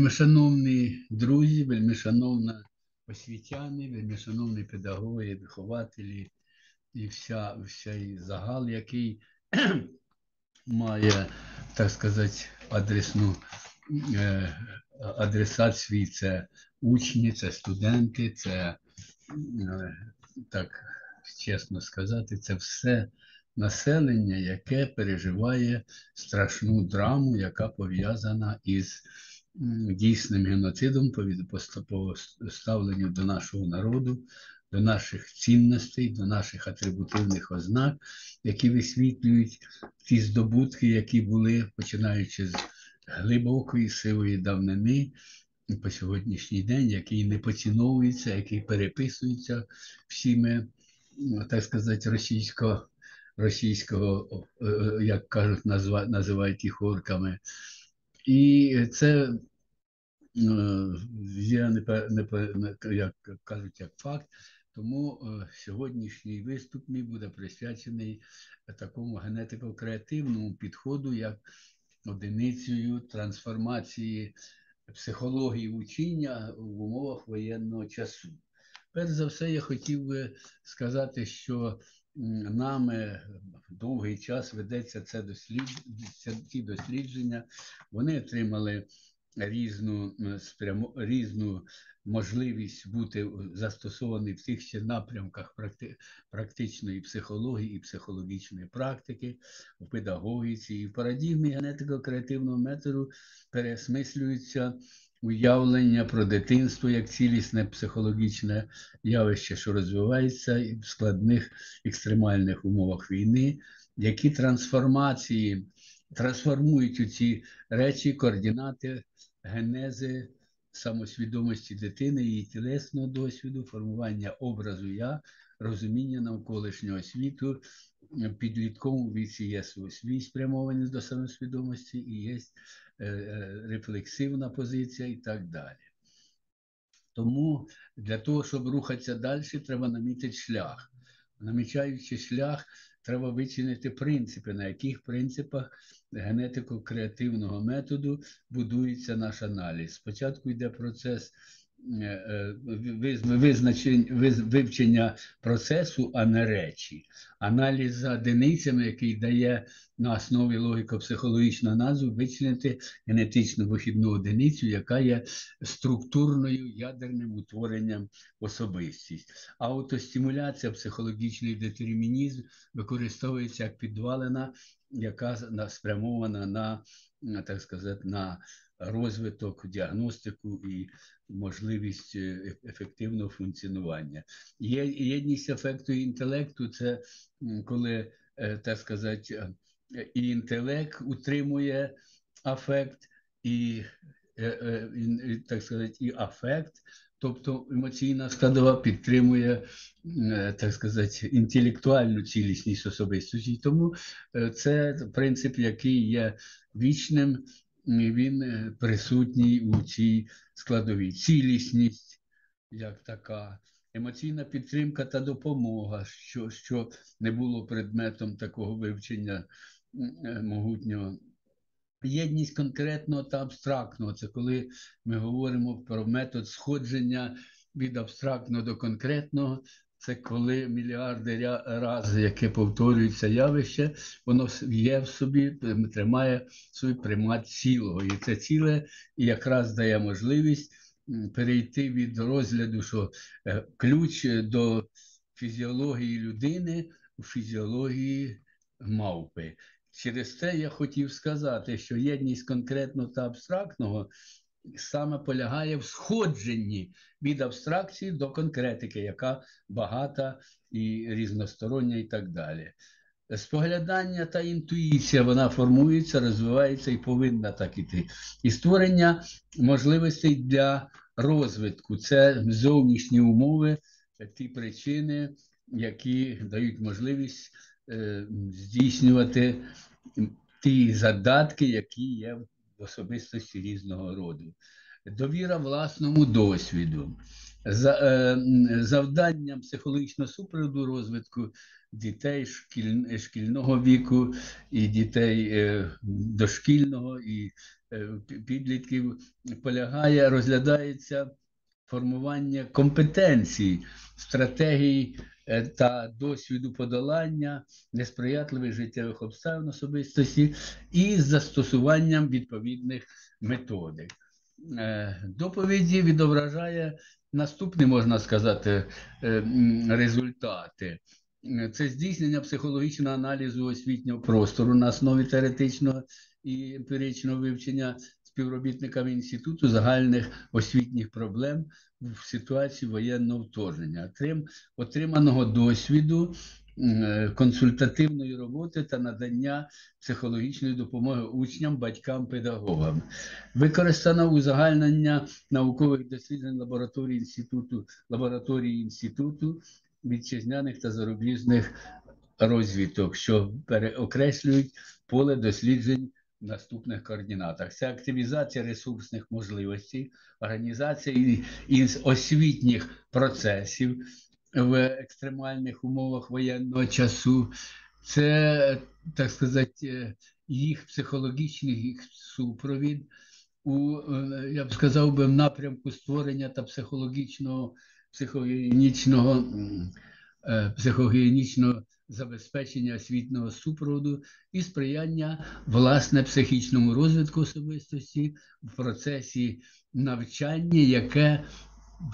Вельмишановні друзі, вельмишановна освітяни, вельмишановні педагоги, вихователі і вся, вся і загал, який має, так сказати, адресну е, адресат свій. Це учні, це студенти, це, е, так чесно сказати, це все населення, яке переживає страшну драму, яка пов'язана із дійсним геноцидом по ставленню до нашого народу, до наших цінностей, до наших атрибутивних ознак, які висвітлюють ті здобутки, які були, починаючи з глибокої сивої давнини по сьогоднішній день, який не поціновується, який переписується всіми, так сказати, російсько, російського, е, е, як кажуть, називають їх орками. І це е, є не, пе- не, як кажуть, як факт. Тому е, сьогоднішній виступ мій буде присвячений такому генетико-креативному підходу, як одиницею трансформації психології учення в умовах воєнного часу. Перш за все, я хотів би сказати, що нами довгий час ведеться це дослід... це- ці дослідження. Вони отримали різну, м, спрямо... різну можливість бути застосовані в тих ще напрямках практи... практичної психології і психологічної практики, в педагогіці і в парадігмі генетико-креативного методу переосмислюються уявлення про дитинство як цілісне психологічне явище, що розвивається в складних екстремальних умовах війни, які трансформації трансформують у ці речі, координати, генези самосвідомості дитини, її тілесного досвіду, формування образу я, розуміння навколишнього світу, підлітковому віці є свій спрямованість до самосвідомості і є рефлексивна позиція і так далі. Тому для того, щоб рухатися далі, треба намітити шлях. Намічаючи шлях, треба вичинити принципи, на яких принципах генетико-креативного методу будується наш аналіз. Спочатку йде процес е, е, визначень- виз- вивчення процесу, а не речі. Аналіз за одиницями, який дає на основі логіко-психологічного назву вичленити генетичну вихідну одиницю, яка є структурною ядерним утворенням особистість. Аутостимуляція, психологічний детермінізм використовується як підвалина, яка спрямована на, на, так сказати, на розвиток, діагностику і можливість е, ефективного функціонування. Є єдність ефекту інтелекту це коли, е, так сказати, і інтелект утримує афект, і, е, і, так сказати, і афект, тобто емоційна складова підтримує, так сказати, інтелектуальну цілісність особистості. Тому це принцип, який є вічним, він е, присутній у цій складовій. Цілісність як така, емоційна підтримка та допомога, що, що не було предметом такого вивчення е, могутнього. Єдність конкретного та абстрактного це коли ми говоримо про метод сходження від абстрактного до конкретного. Це коли мільярди разів, яке повторюється явище, воно є в собі, тримає свій примат цілого. І це ціле якраз дає можливість перейти від розгляду, що е, ключ до фізіології людини у фізіології мавпи. Через те я хотів сказати, що єдність конкретного та абстрактного саме полягає в сходженні від абстракції до конкретики, яка багата і різностороння, і так далі. Споглядання та інтуїція вона формується, розвивається і повинна так іти. І створення можливостей для розвитку це зовнішні умови, ті причини, які дають можливість е, здійснювати ті задатки, які є в особистості різного роду. Довіра власному досвіду. За, е, завданням психологічного супроводу розвитку дітей шкіль, шкільного віку і дітей е, дошкільного і е, підлітків полягає, розглядається формування компетенцій, стратегій та досвіду подолання несприятливих життєвих обставин особистості і застосуванням відповідних методик. Е, Доповіді відображає наступні, можна сказати, е, результати. Е, Це здійснення психологічного аналізу освітнього простору на основі теоретичного і емпіричного вивчення співробітниками інституту загальних освітніх проблем в ситуації воєнного вторгнення, отриманого досвіду е, консультативної роботи та надання психологічної допомоги учням, батькам, педагогам. Використано узагальнення наукових досліджень лабораторії інституту, лабораторії інституту вітчизняних та зарубіжних розвиток, що переокреслюють поле досліджень наступних координатах. Це активізація ресурсних можливостей, організація із освітніх процесів в екстремальних умовах воєнного часу. Це, так сказати, їх психологічний їх супровід у, я б сказав би, в напрямку створення та психологічного, психогенічного, е, психогенічного забезпечення освітнього супроводу і сприяння власне психічному розвитку особистості в процесі навчання, яке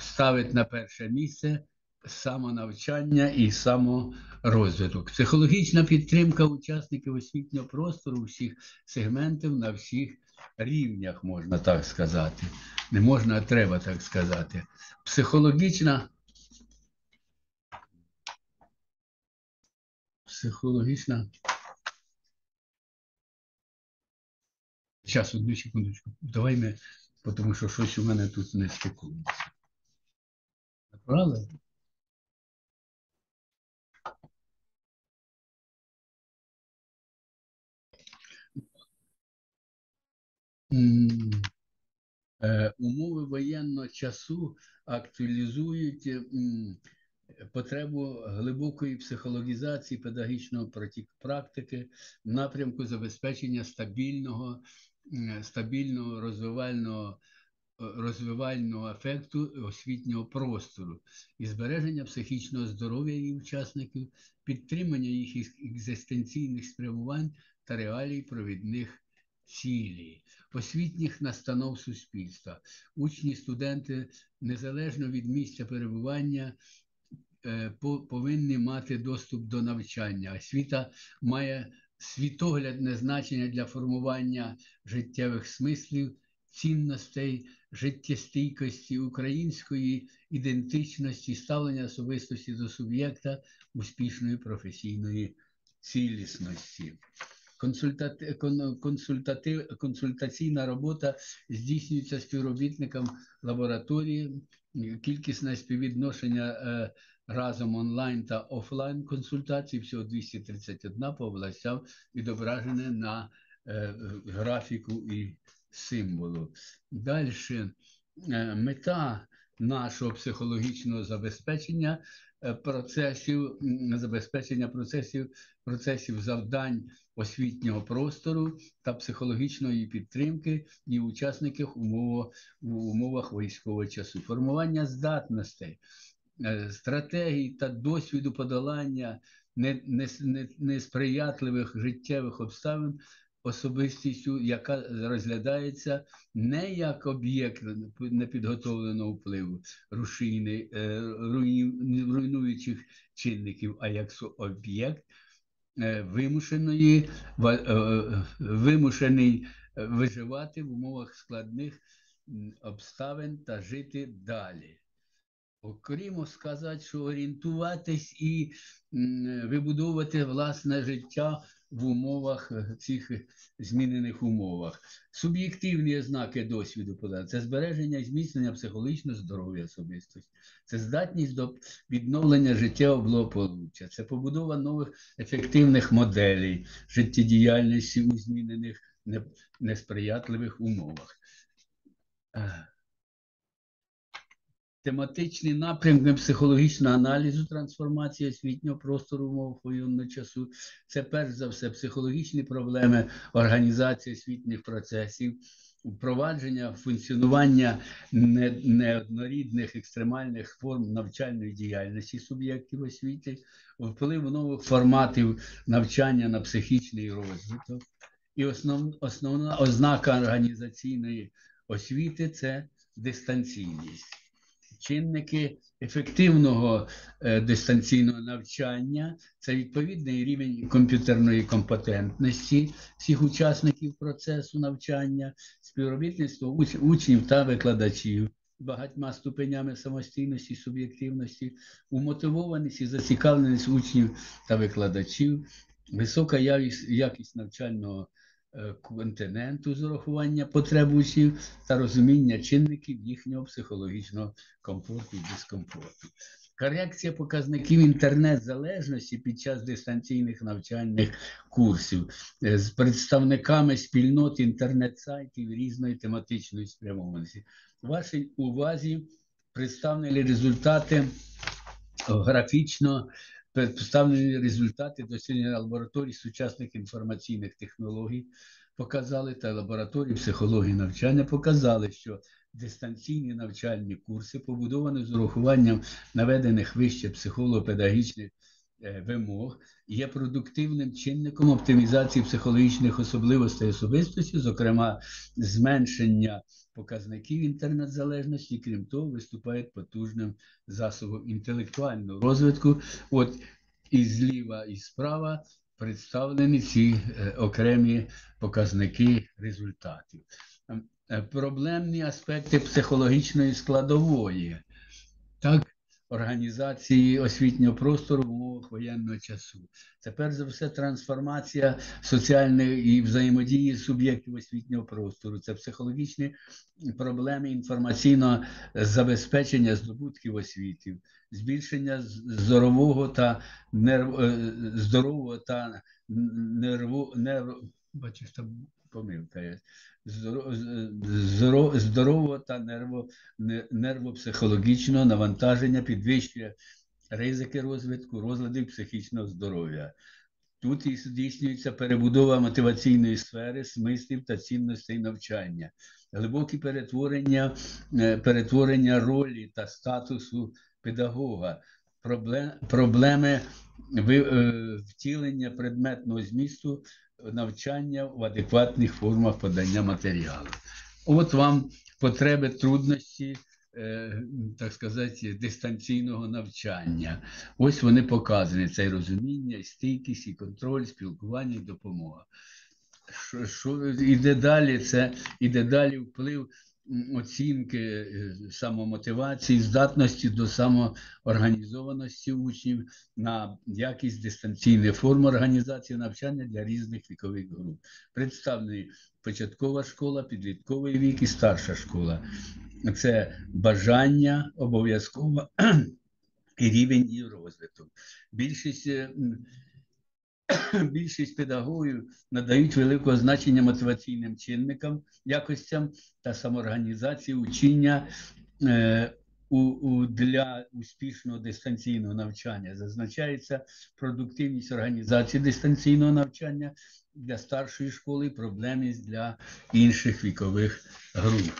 ставить на перше місце самонавчання і саморозвиток. Психологічна підтримка учасників освітнього простору всіх сегментів на всіх рівнях, можна так сказати. Не можна, а треба так сказати. Психологічна. Психологічна. Зараз, одну секундочку. Давай ми, тому що щось у мене тут не стикується. М, е, Умови воєнного часу актуалізують потребу глибокої психологізації педагогічного практики в напрямку забезпечення стабільного, стабільного розвивального, е, розвивального ефекту освітнього простору і збереження психічного здоров'я її учасників, підтримання їх екзистенційних спрямувань та реалій провідних цілей, освітніх настанов суспільства. Учні, студенти, незалежно від місця перебування, повинні мати доступ до навчання. Освіта має світоглядне значення для формування життєвих смислів, цінностей, життєстійкості української ідентичності, ставлення особистості до суб'єкта успішної професійної цілісності. Консультати... Консультаційна робота здійснюється співробітникам лабораторії, кількісне співвідношення е, разом онлайн та офлайн консультацій, всього 231 по областям, відображене на е, графіку і символу. Далі мета нашого психологічного забезпечення е, процесів, забезпечення процесів, процесів завдань освітнього простору та психологічної підтримки і учасників умов, в умовах військового часу. Формування здатностей, е, стратегій та досвіду подолання не- не- не- несприятливих життєвих обставин особистістю, яка розглядається не як об'єкт непідготовленого впливу рушійний, е, руйнуючих чинників, а як об'єкт е, вимушеної, е, е, вимушений е, виживати в умовах складних обставин та жити далі. Окрім сказати, що орієнтуватись і вибудовувати власне життя в умовах е, цих змінених умовах. Суб'єктивні ознаки досвіду це збереження і зміцнення психологічного здоров'я особистості, це здатність до відновлення життєвого благополуччя, це побудова нових ефективних моделей життєдіяльності у змінених несприятливих умовах. Тематичні напрямки психологічного аналізу трансформації освітнього простору в умовах воєнного часу. Це перш за все психологічні проблеми організації освітніх процесів, впровадження функціонування неоднорідних екстремальних форм навчальної діяльності суб'єктів освіти, вплив нових форматів навчання на психічний розвиток. І основ, основна ознака організаційної освіти це дистанційність. Чинники ефективного е, дистанційного навчання. Це відповідний рівень комп'ютерної компетентності всіх учасників процесу навчання, співробітництво уч- учнів та викладачів багатьма ступенями самостійності, суб'єктивності, умотивованість і зацікавленість учнів та викладачів, висока якість, якість навчального континенту з урахування потреб учнів та розуміння чинників їхнього психологічного комфорту і дискомфорту. Корекція показників інтернет-залежності під час дистанційних навчальних курсів е, з представниками спільнот інтернет-сайтів різної тематичної спрямованості. Вашій увазі представлені результати графічно представлені результати дослідження лабораторій сучасних інформаційних технологій показали та лабораторії психології навчання показали, що дистанційні навчальні курси побудовані з урахуванням наведених вище психолого-педагогічних вимог, є продуктивним чинником оптимізації психологічних особливостей особистості, зокрема зменшення показників інтернет-залежності, крім того, виступають потужним засобом інтелектуального розвитку. От і зліва, і справа представлені ці е, окремі показники результатів. Ем, е, Проблемні аспекти психологічної складової, організації освітнього простору в умовах воєнного часу. Це перш за все трансформація соціальної і взаємодії суб'єктів освітнього простору. Це психологічні проблеми інформаційного забезпечення здобутків освіти, збільшення з- здорового та нерв, е, здорового та нерву, нерв, бачиш, там помилка здорового та нерво, не- нервопсихологічного навантаження підвищує ризики розвитку, розладів психічного здоров'я. Тут і здійснюється перебудова мотиваційної сфери, смислів та цінностей навчання, глибокі перетворення, е, перетворення ролі та статусу педагога, проблеми е, втілення предметного змісту навчання в адекватних формах подання матеріалу. От вам потреби трудності, е, так сказати, дистанційного навчання. Ось вони показані: це і розуміння, і стійкість, і контроль, спілкування, і допомога. Що, що іде далі? Це іде далі вплив оцінки е, самомотивації, здатності до самоорганізованості учнів на якість дистанційних форм організації навчання для різних вікових груп. Представлені початкова школа, підлітковий вік і старша школа. Це бажання обов'язково і рівень її розвитку. Більшість, е, більшість педагогів надають великого значення мотиваційним чинникам, якостям та самоорганізації учення е, у, у, для успішного дистанційного навчання. Зазначається продуктивність організації дистанційного навчання для старшої школи, і проблемність для інших вікових груп.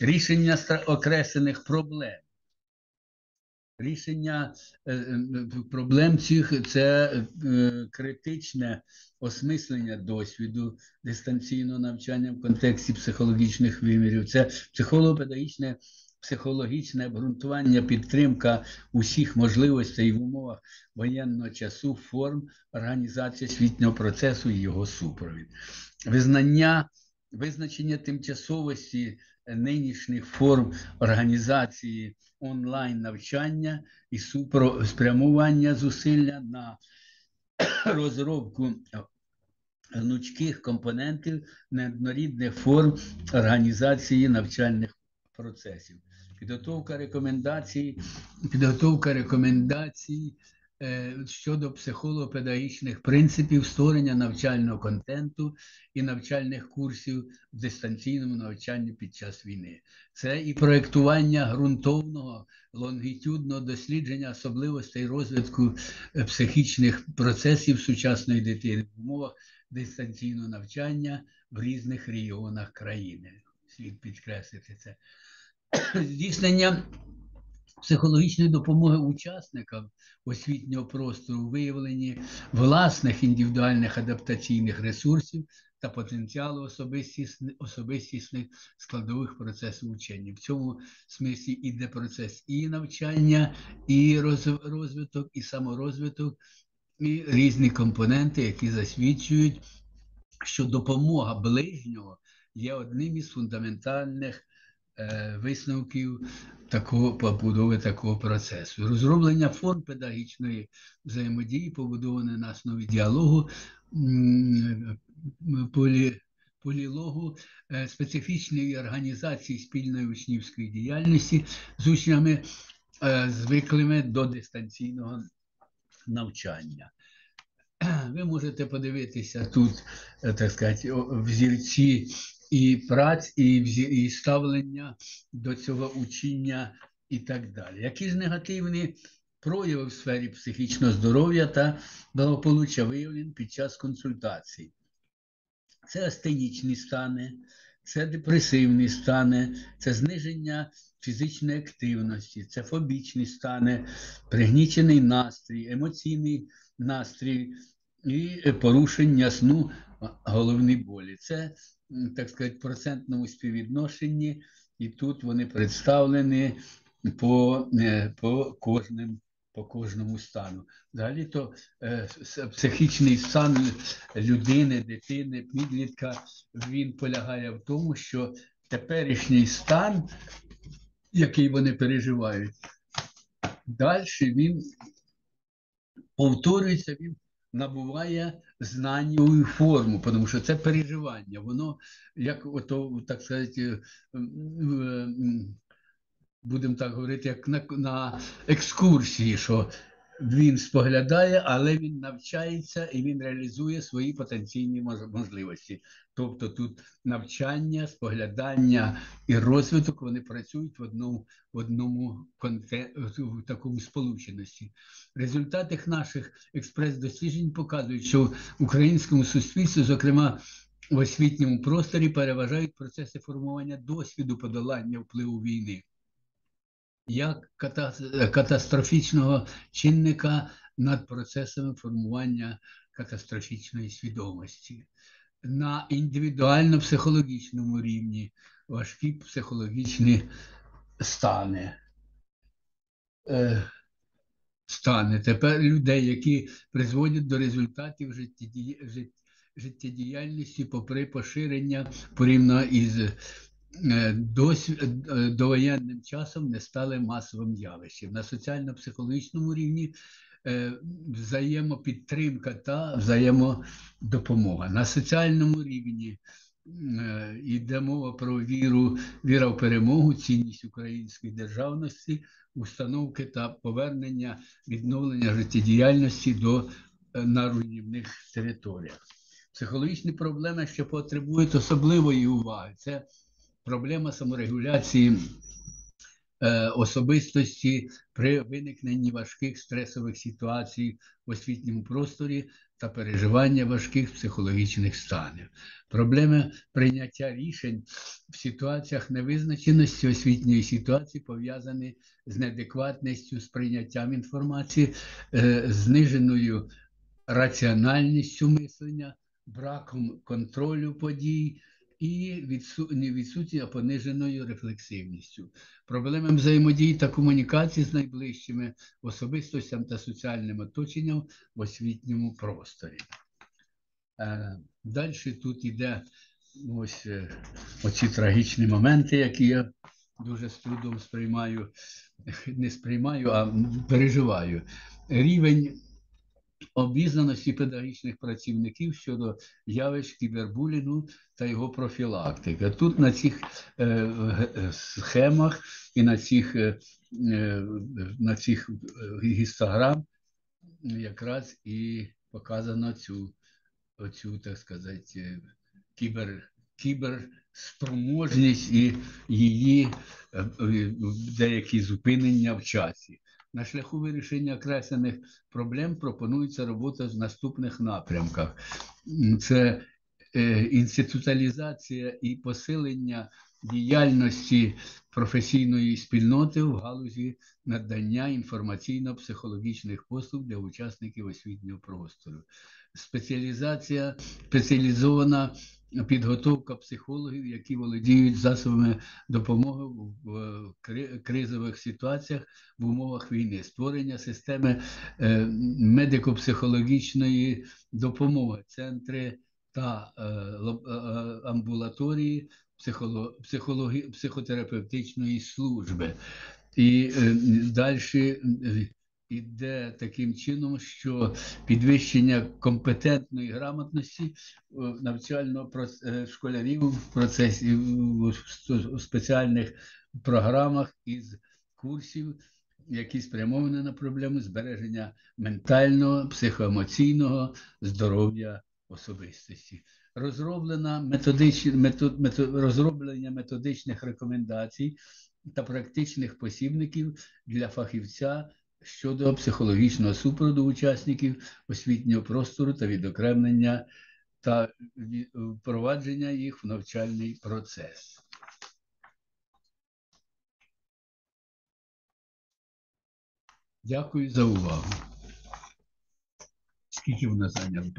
Рішення окреслених проблем. Рішення е, е, проблем цих це е, критичне осмислення досвіду дистанційного навчання в контексті психологічних вимірів. Це психолого-педагогічне психологічне обґрунтування, підтримка усіх можливостей в умовах воєнного часу, форм організації освітнього процесу і його супровід. Визнання, визначення тимчасовості нинішніх форм організації онлайн навчання і спрямування зусилля на розробку гнучких компонентів неоднорідних форм організації навчальних процесів. Підготовка рекомендацій, підготовка рекомендацій щодо психолого-педагогічних принципів створення навчального контенту і навчальних курсів в дистанційному навчанні під час війни. Це і проєктування ґрунтовного лонгітюдного дослідження особливостей розвитку е, психічних процесів сучасної дитини в умовах дистанційного навчання в різних регіонах країни. Слід підкреслити це. Здійснення психологічної допомоги учасникам освітнього простору, виявленні власних індивідуальних адаптаційних ресурсів та потенціалу особистісних, складових процесів учення. В цьому смислі іде процес і навчання, і розвиток, і саморозвиток, і різні компоненти, які засвідчують, що допомога ближнього є одним із фундаментальних висновків такого побудови такого процесу. Розроблення форм педагогічної взаємодії, побудоване на основі діалогу, полі, полілогу, е, специфічної організації спільної учнівської діяльності з учнями, е, звиклими до дистанційного навчання. Ви можете подивитися тут, так сказати, взірці і праць, і і ставлення до цього учення і так далі. Які ж негативні прояви в сфері психічного здоров'я та благополуччя виявлені під час консультацій? Це астенічні стани, це депресивні стани, це зниження фізичної активності, це фобічні стани, пригнічений настрій, емоційний настрій і порушення сну головні болі. Це так сказати, процентному співвідношенні, і тут вони представлені по е, по, кожним, по кожному стану. Взагалі-то е, психічний стан людини, дитини, підлітка, він полягає в тому, що теперішній стан, який вони переживають, далі він повторюється, він набуває знанню форму, тому що це переживання. Воно, як ото, так сказати, будемо так говорити, як на, на екскурсії, що він споглядає, але він навчається і він реалізує свої потенційні можливості. Тобто тут навчання, споглядання і розвиток вони працюють в одному в одному в такому сполученості. Результати наших експрес-досліджень показують, що в українському суспільстві, зокрема в освітньому просторі, переважають процеси формування досвіду подолання впливу війни як катастрофічного чинника над процесами формування катастрофічної свідомості. На індивідуально-психологічному рівні важкі психологічні стани. Е, стани тепер людей, які призводять до результатів життєдіяльності попри поширення порівняно із Е, досвід е, довоєнним часом не стали масовим явищем. На соціально-психологічному рівні е, взаємопідтримка та взаємодопомога. На соціальному рівні йде мова про віру, віра в перемогу, цінність української державності, установки та повернення відновлення життєдіяльності до на руйнівних територіях. Психологічні проблеми, що потребують особливої уваги, це проблема саморегуляції е, особистості при виникненні важких стресових ситуацій в освітньому просторі та переживання важких психологічних станів, проблеми прийняття рішень в ситуаціях невизначеності освітньої ситуації пов'язані з неадекватністю, сприйняттям інформації, е, зниженою раціональністю мислення, браком контролю подій і відсутні а пониженою рефлексивністю, проблеми взаємодії та комунікації з найближчими особистостями та соціальним оточенням в освітньому просторі. Е, Далі тут йде ось е, оці трагічні моменти, які я дуже з трудом сприймаю, не сприймаю, а переживаю. Рівень обізнаності педагогічних працівників щодо явищ кібербулінгу та його профілактики. Тут на цих е, е, схемах і на цих е, на цих гістограм якраз і показано цю, оцю, так сказати, кібер, кіберспроможність і її е, е, деякі зупинення в часі. На шляху вирішення окреслених проблем пропонується робота в наступних напрямках: це е, інституалізація і посилення діяльності професійної спільноти в галузі надання інформаційно-психологічних послуг для учасників освітнього простору, спеціалізація, спеціалізована підготовка психологів, які володіють засобами допомоги в кризових ситуаціях в умовах війни, створення системи е, медико-психологічної допомоги, центри та е, е, амбулаторії психологі, психотерапевтичної служби. І далі іде таким чином, що підвищення компетентної грамотності е, навчального е, школярів в процесі у спеціальних програмах із курсів, які спрямовані на проблеми збереження ментального, психоемоційного здоров'я особистості. Розроблена методич... метод... Метод... розроблення методичних рекомендацій та практичних посібників для фахівця щодо психологічного супроводу учасників освітнього простору та відокремлення та впровадження їх в навчальний процес. Дякую за увагу. Скільки вона зайняла?